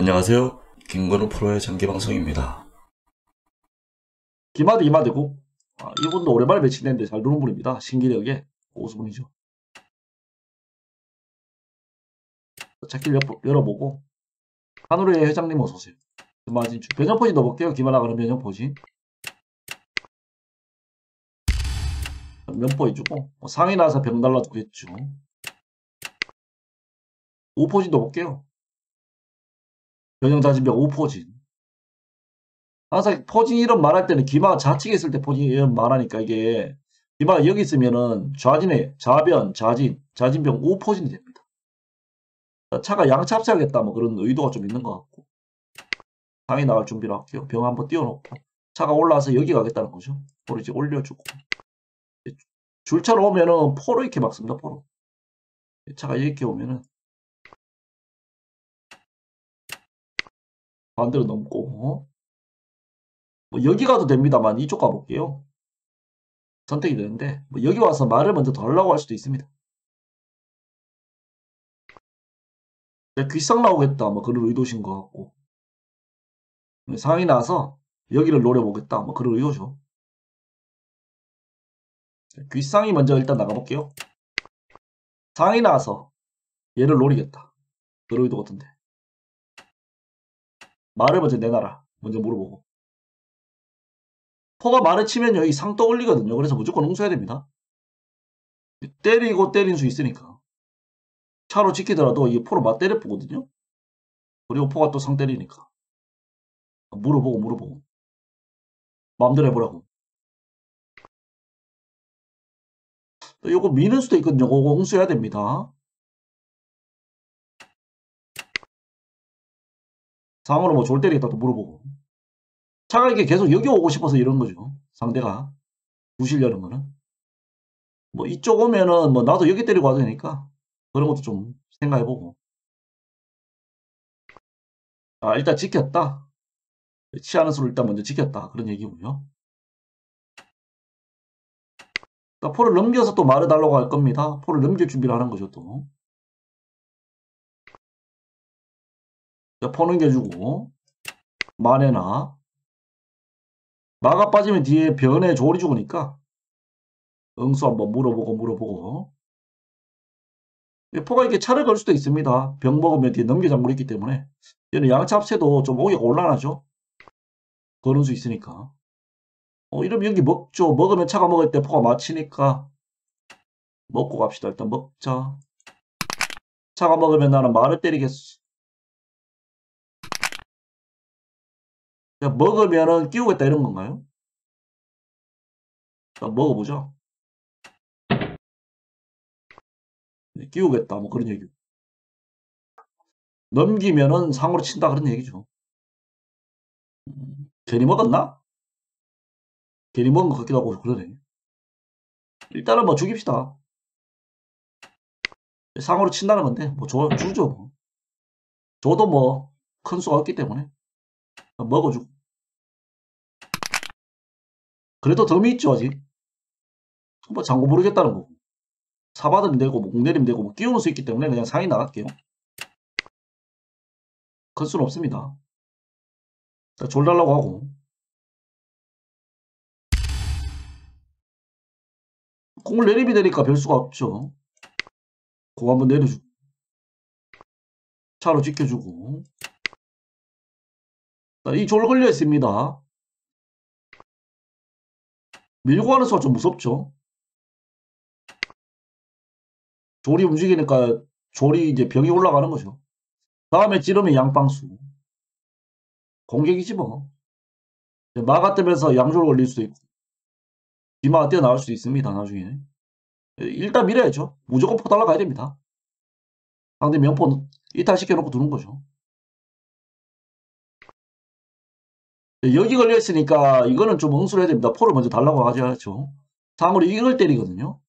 안녕하세요. 김건우 프로의 장기 방송입니다. 기마드 이마드고 아, 이분도 오랜만에 매칭됐는데 잘 노는 분입니다. 신기력의 고수분이죠. 찾길 열어보고 하늘의 회장님 어서오세요. 마진주 변형포지 넣어볼게요. 기마나가는 변형포지 면포 해주고 뭐 상이 나서 병 달라주겠죠. 오포진 넣어볼게요. 변형자진병 오포진 항상 포진 이름 말할 때는 기마가 좌측에 있을 때 포진 이름 말하니까 이게 기마가 여기 있으면은 좌진에 좌변, 좌진, 좌진병 오포진이 됩니다. 차가 양차 합세하겠다 뭐 그런 의도가 좀 있는 것 같고 상이 나갈 준비를 할게요. 병 한번 띄워놓고 차가 올라와서 여기 가겠다는 거죠. 포를 이제 올려주고 줄차로 오면은 포로 이렇게 막습니다. 포로 차가 이렇게 오면은 반대로 넘고 뭐 여기 가도 됩니다만 이쪽 가볼게요. 선택이 되는데 뭐 여기 와서 말을 먼저 더 하려고 할 수도 있습니다. 귀상 나오겠다 뭐 그런 의도신 것 같고 상이 나서 여기를 노려보겠다 뭐 그런 의도죠. 귀상이 먼저 일단 나가볼게요. 상이 나서 얘를 노리겠다. 그런 의도 같은데. 말을 먼저 내놔라. 먼저 물어보고. 포가 말을 치면 여기 상 떠올리거든요. 그래서 무조건 응수해야 됩니다. 때리고 때린 수 있으니까. 차로 지키더라도 이 포로 맞 때려 보거든요. 그리고 포가 또 상 때리니까. 물어보고 물어보고. 마음대로 해보라고. 요거 미는 수도 있거든요. 그거 응수해야 됩니다. 상으로 뭐 졸 때리겠다 또 물어보고. 차가 이게 계속 여기 오고 싶어서 이런 거죠. 상대가. 부실려는 거는. 뭐 이쪽 오면은 뭐 나도 여기 때리고 와도 되니까 그런 것도 좀 생각해보고. 아 일단 지켰다. 치하는 수를 일단 먼저 지켰다. 그런 얘기고요. 그러니까 포를 넘겨서 또 말을 달라고 할 겁니다. 포를 넘길 준비를 하는 거죠 또. 포 넘겨주고 만에나 마가 빠지면 뒤에 변에 조리 죽으니까 응수 한번 물어보고 물어보고 포가 이렇게 차를 걸 수도 있습니다. 병 먹으면 뒤에 넘겨장물이 있기 때문에 얘는 양차 합세도 좀 오기가 곤란하죠. 거는 수 있으니까 어, 이러면 여기 먹죠. 먹으면 차가 먹을 때 포가 맞히니까 먹고 갑시다. 일단 먹자. 차가 먹으면 나는 말을 때리겠어. 먹으면은 끼우겠다 이런 건가요? 먹어보죠. 네, 끼우겠다 뭐 그런 얘기. 넘기면은 상으로 친다 그런 얘기죠. 음, 괜히 먹었나? 괜히 먹은 것 같기도 하고 그러네. 일단은 뭐 죽입시다. 상으로 친다는 건데 뭐 줘, 주죠. 뭐. 줘도 뭐 큰 수가 없기 때문에 먹어주고. 그래도 덤이 있죠, 아직. 뭐 장고 모르겠다는 거고. 사받으면 되고, 뭐, 공내리면 되고, 뭐, 끼우는 수 있기 때문에 그냥 상위 나갈게요. 클 수는 없습니다. 졸 달라고 하고. 공을 내리면 되니까 별 수가 없죠. 공 한번 내려주고. 차로 지켜주고. 이 졸 걸려 있습니다. 밀고 가는 수가 좀 무섭죠. 졸이 움직이니까 졸이 이제 벽이 올라가는 거죠. 다음에 찌르면 양방수. 공격이지 뭐. 마가 뜨면서 양졸 걸릴 수도 있고. 비마가 뛰어나올 수도 있습니다. 나중에. 일단 밀어야죠. 무조건 포 달라 가야 됩니다. 상대 명포 이탈시켜놓고 두는 거죠. 여기 걸려있으니까 이거는 좀 응수를 해야 됩니다. 포를 먼저 달라고 하죠. 다음으로 이걸 때리거든요.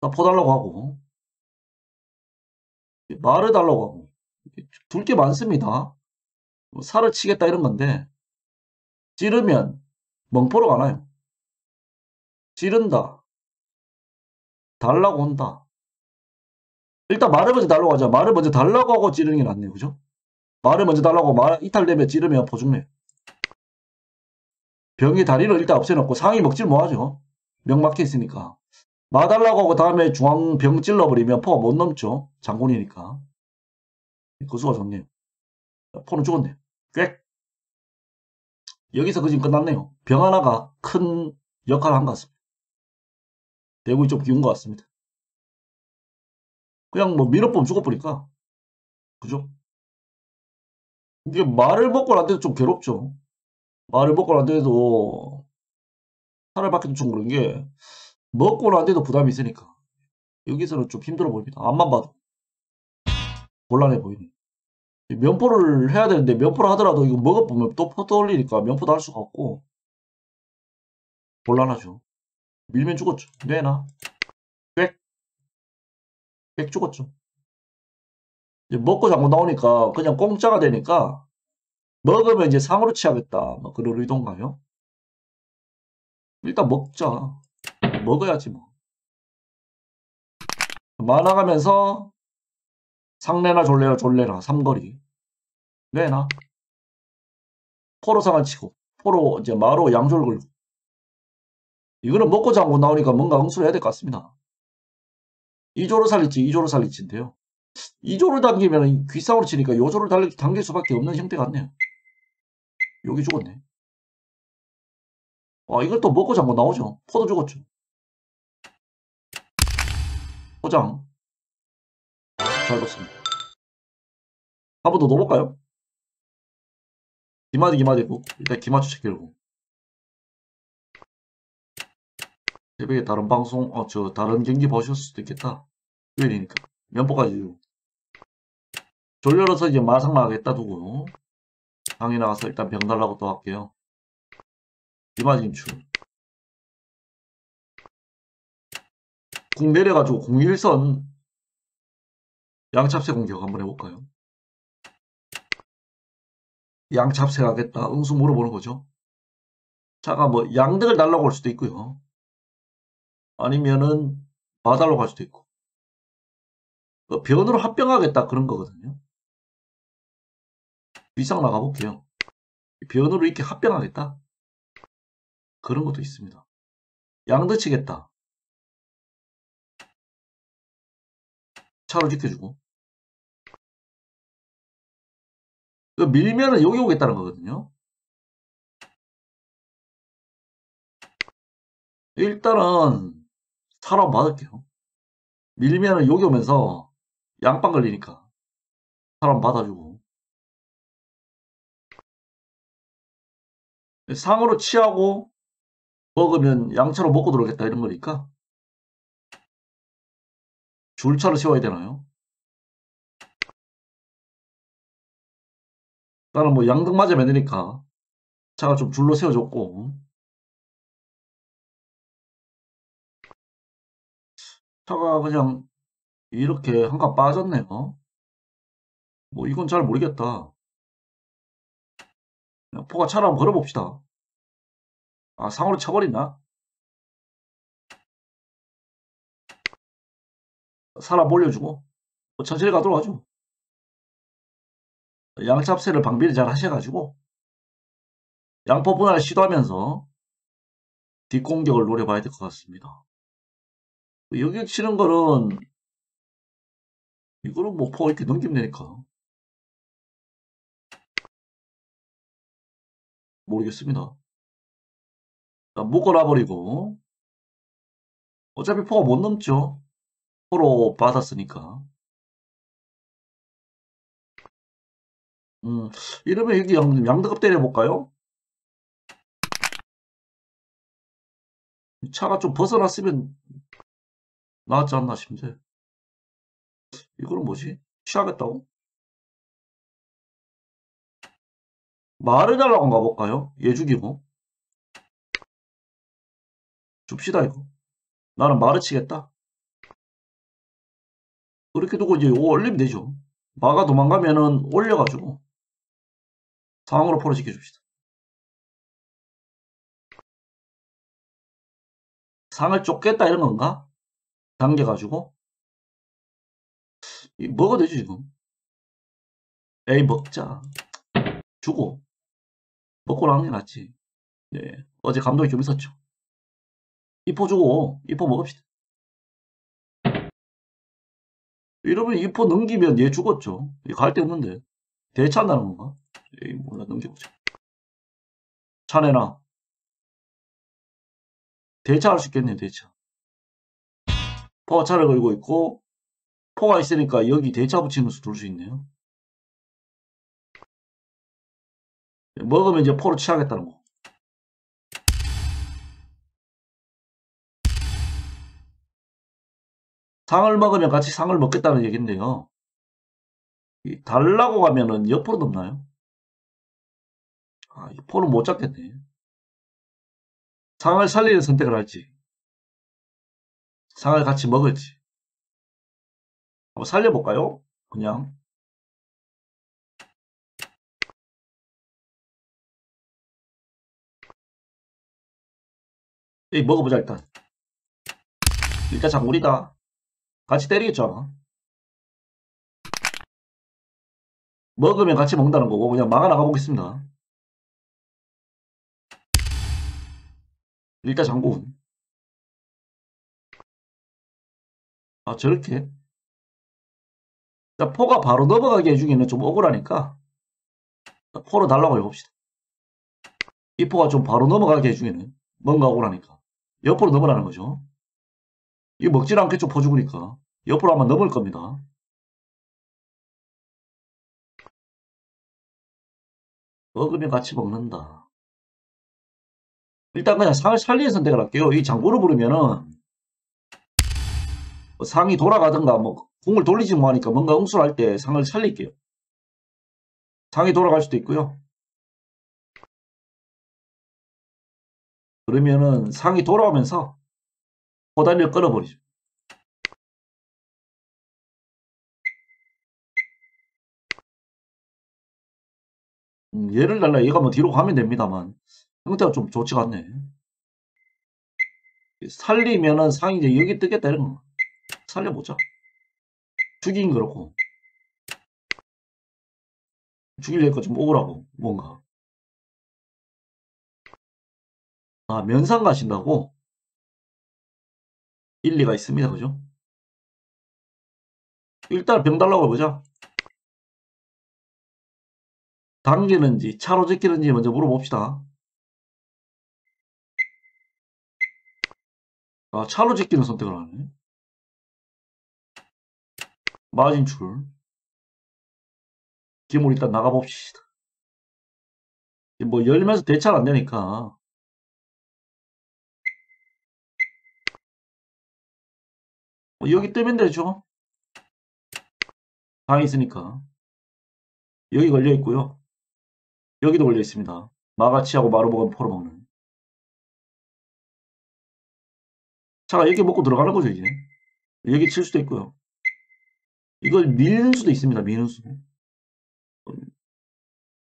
포 달라고 하고 말을 달라고 하고 둘 게 많습니다. 뭐 살을 치겠다 이런 건데 찌르면 멍포로 가나요? 찌른다. 달라고 한다. 일단 말을 먼저 달라고 하자. 말을 먼저 달라고 하고 찌르는 게 낫네요. 그죠? 말을 먼저 달라고 말 이탈되면 찌르면 포중네. 병이 다리를 일단 없애놓고 상이 먹질 뭐하죠. 명 막혀 있으니까. 마 달라고 하고 다음에 중앙 병 찔러버리면 포가 못 넘죠. 장군이니까. 그 수가 좋네요. 포는 죽었네요. 꽥. 여기서 그진 끝났네요. 병 하나가 큰 역할을 한 것 같습니다. 대구이 좀 기운 것 같습니다. 그냥 뭐 밀어보면 죽어버리니까. 그죠? 이게 말을 먹고 안 돼도 좀 괴롭죠. 말을 먹고 안 돼도 살을 받기도 좀 그런 게 먹고 안 돼도 부담이 있으니까. 여기서는 좀 힘들어 보입니다. 앞만 봐도. 곤란해 보이네. 면포를 해야 되는데 면포를 하더라도 이거 먹어보면 또포 떠올리니까 면포도 할 수가 없고 곤란하죠. 밀면 죽었죠. 내나 꽥. 꽥 죽었죠. 먹고 자꾸 나오니까 그냥 공짜가 되니까 먹으면 이제 상으로 취하겠다. 뭐 그런 의도인가요? 일단 먹자. 먹어야지 뭐. 많아가면서 상내나 졸래라 졸래라 삼거리 내나 포로 상을 치고 포로 이제 마로 양조를 걸고 이거는 먹고 자고 나오니까 뭔가 응수를 해야 될 것 같습니다. 2조로 살릴지 2조로 살릴지인데요. 2조를 당기면 귀쌍으로 치니까 요조를 당길 수밖에 없는 형태 같네요. 여기 죽었네. 아 이걸 또 먹고 자고 나오죠. 포도 죽었죠. 포장 잘 봤습니다. 한 번 더 넣어볼까요? 기마디 기마디고 일단 기마추 체결고 새벽에 다른 방송 어저 다른 경기 보셨을 수도 있겠다 요일이니까 면포까지 주고 졸려서 이제 마상 나가겠다 두고 방에 나가서 일단 병 달라고 또 할게요 김추 국 내려가지고 01선 양찹새 공격 한번 해볼까요? 양찹새 가겠다. 응수 물어보는 거죠. 차가 뭐 양득을 달라고 할 수도 있고요. 아니면은 마달로 갈 수도 있고. 그 변으로 합병하겠다 그런 거거든요. 비상 나가볼게요. 변으로 이렇게 합병하겠다. 그런 것도 있습니다. 양득 치겠다. 차로 지켜주고. 그 밀면은 여기 오겠다는 거거든요. 일단은 사람 받을게요. 밀면은 여기 오면서 양빵 걸리니까 사람 받아주고 상으로 취하고 먹으면 양차로 먹고 들어오겠다 이런 거니까 줄차를 세워야 되나요? 나는 뭐 양등 맞으면 되니까 차가 좀 줄로 세워줬고 차가 그냥 이렇게 한칸 빠졌네요. 뭐 이건 잘 모르겠다. 포가 차를 한번 걸어봅시다. 아 상으로 쳐버린다. 사람 몰려주고 뭐 천천히 가도록 하죠. 양잡세를 방비를 잘 하셔가지고 양포 분할을 시도하면서 뒷공격을 노려봐야 될 것 같습니다. 여기 치는 거는 이거는 뭐포 이렇게 넘기면 되니까 모르겠습니다. 묶어놔버리고 어차피 포가 못 넘죠. 포로 받았으니까 음, 이러면 여기 양, 양득업 때려볼까요? 차가 좀 벗어났으면 나았지 않나 싶은데 이거는 뭐지? 취하겠다고? 말을 달라고 가볼까요? 얘 죽이고 줍시다 이거 나는 말을 치겠다 그렇게 두고 이제 올리면 되죠 마가 도망가면은 올려가지고 상황으로 포로시켜 줍시다. 상을 쫓겠다 이런 건가? 당겨가지고 이 먹어도 되지, 지금. 에이, 먹자. 주고. 먹고 나는 게 낫지. 네. 어제 감독이 좀 있었죠. 이포 주고, 이포 먹읍시다. 이러면 이포 넘기면 얘 죽었죠. 갈 데 없는데. 대차한다는 건가? 에이, 몰라, 넘겨보자. 차내나. 대차할 수 있겠네, 대차. 포가 차를 걸고 있고, 포가 있으니까 여기 대차 붙이면서 둘수 있네요. 먹으면 이제 포를 취하겠다는 거. 상을 먹으면 같이 상을 먹겠다는 얘기인데요. 이 달라고 가면은 옆으로 넘나요? 아, 이 포는 못 잡겠네. 상을 살리는 선택을 할지, 상을 같이 먹을지. 한번 살려볼까요? 그냥. 이 먹어보자, 일단. 일단 장물이다. 같이 때리겠죠, 아마. 먹으면 같이 먹는다는 거고, 그냥 막아 나가 보겠습니다. 일단 장군. 아, 저렇게. 자, 포가 바로 넘어가게 해주기는 좀 억울하니까, 자, 포로 달라고 해봅시다. 이 포가 좀 바로 넘어가게 해주기는 뭔가 억울하니까. 옆으로 넘어가는 거죠. 이거 먹질 않겠죠, 포 죽으니까. 옆으로 한번 넘을 겁니다. 먹으면 같이 먹는다. 일단 그냥 상을 살리는 선택을 할게요. 이 장구를 부르면은 뭐 상이 돌아가든가 뭐 공을 돌리지 뭐하니까 뭔가 응수할 때 상을 살릴게요. 상이 돌아갈 수도 있고요. 그러면은 상이 돌아오면서 호다리를 끊어버리죠. 음, 얘를 달라 얘가 뭐 뒤로 가면 됩니다만 형태가 좀 좋지가 않네. 살리면은 상이 이제 여기 뜨겠다 이런 거. 살려보자. 죽이긴 그렇고. 죽이려니까 좀 억울하고, 뭔가. 아, 면상 가신다고? 일리가 있습니다. 그죠? 일단 병 달라고 해보자. 당기는지, 차로 제끼는지 먼저 물어봅시다. 아, 차로 제끼는 선택을 하네. 마진출. 기물 일단 나가봅시다. 뭐 열면서 대차가 안 되니까. 뭐 여기 뜨면 되죠. 방이 있으니까. 여기 걸려 있고요. 여기도 걸려 있습니다. 마가치하고 마루보건 포로 먹는. 차가 여기 먹고 들어가는 거죠, 이제. 여기 칠 수도 있고요. 이걸 미는 수도 있습니다. 미는 수.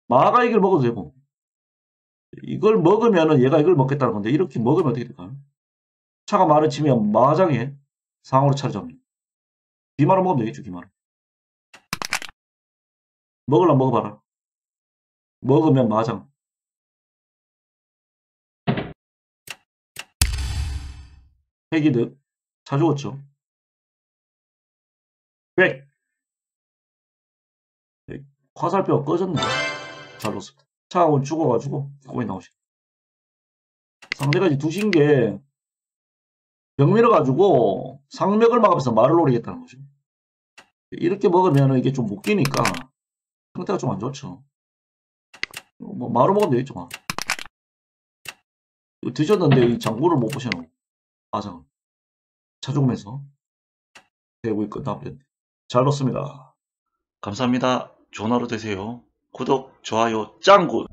마가 이걸 먹어도 되고. 이걸 먹으면은 얘가 이걸 먹겠다는 건데 이렇게 먹으면 어떻게 될까요? 차가 말을 치면 마장에 상으로 차를 잡니다. 비마로 먹으면 되겠죠. 비마로. 먹을라 먹어봐라. 먹으면 마장. 핵이득. 차 죽었죠. 100. 화살표가 꺼졌네. 잘 넣었습니다. 차가 죽어가지고 거기 나오시. 상대가 이제 두신 게 병밀어 가지고 상맥을 막으면서 말을 노리겠다는 거죠. 이렇게 먹으면 이게 좀 묶이니까 상태가 좀 안 좋죠. 뭐 마루 먹으면 되겠죠. 막. 이거 드셨는데 이 장구를 못 보시나? 아장. 차 죽으면서 대구 있고 나버렸네. 잘 넣습니다. 감사합니다. 좋은 하루 되세요. 구독, 좋아요, 짱구!